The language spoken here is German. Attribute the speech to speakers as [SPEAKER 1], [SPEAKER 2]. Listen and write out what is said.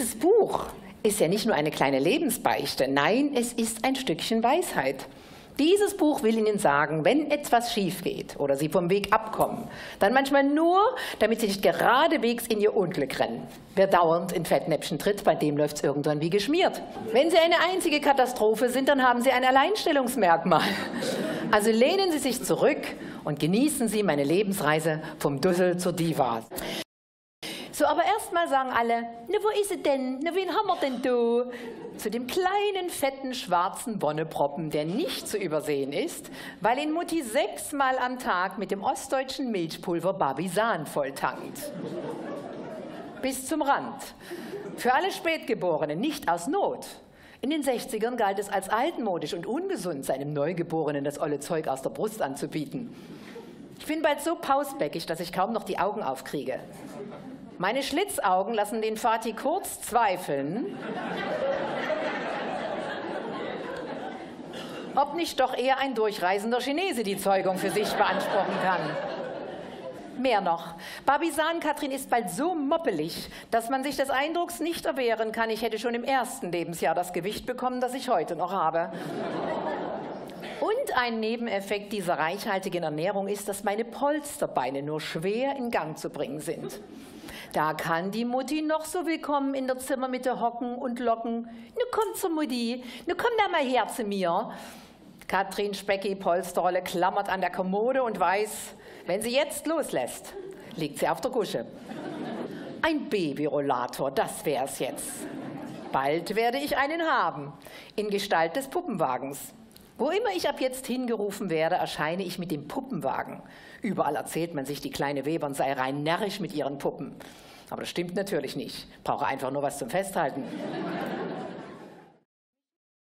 [SPEAKER 1] Dieses Buch ist ja nicht nur eine kleine Lebensbeichte, nein, es ist ein Stückchen Weisheit. Dieses Buch will Ihnen sagen, wenn etwas schief geht oder Sie vom Weg abkommen, dann manchmal nur, damit Sie nicht geradewegs in Ihr Unglück rennen. Wer dauernd in Fettnäpfchen tritt, bei dem läuft es irgendwann wie geschmiert. Wenn Sie eine einzige Katastrophe sind, dann haben Sie ein Alleinstellungsmerkmal. Also lehnen Sie sich zurück und genießen Sie meine Lebensreise vom Dussel zur Diva. So, aber erstmal sagen alle, ne, wo ist sie denn? Ne, wen haben wir denn du? Zu dem kleinen, fetten, schwarzen Wonneproppen, der nicht zu übersehen ist, weil ihn Mutti sechsmal am Tag mit dem ostdeutschen Milchpulver Barbisan volltankt. Bis zum Rand. Für alle Spätgeborenen, nicht aus Not. In den 60ern galt es als altmodisch und ungesund, seinem Neugeborenen das olle Zeug aus der Brust anzubieten. Ich bin bald so pausbäckig, dass ich kaum noch die Augen aufkriege. Meine Schlitzaugen lassen den Vati kurz zweifeln, ob nicht doch eher ein durchreisender Chinese die Zeugung für sich beanspruchen kann. Mehr noch, Babisan Katrin ist bald so moppelig, dass man sich des Eindrucks nicht erwehren kann, ich hätte schon im ersten Lebensjahr das Gewicht bekommen, das ich heute noch habe. Und ein Nebeneffekt dieser reichhaltigen Ernährung ist, dass meine Polsterbeine nur schwer in Gang zu bringen sind. Da kann die Mutti noch so willkommen in der Zimmermitte hocken und locken. Nu komm zur Mutti, nu komm da mal her zu mir. Katrin Specki Polsterrolle klammert an der Kommode und weiß, wenn sie jetzt loslässt, liegt sie auf der Gusche. Ein Babyrollator, das wär's jetzt. Bald werde ich einen haben, in Gestalt des Puppenwagens. Wo immer ich ab jetzt hingerufen werde, erscheine ich mit dem Puppenwagen. Überall erzählt man sich, die kleine Webern sei rein närrisch mit ihren Puppen. Aber das stimmt natürlich nicht. Brauche einfach nur was zum Festhalten.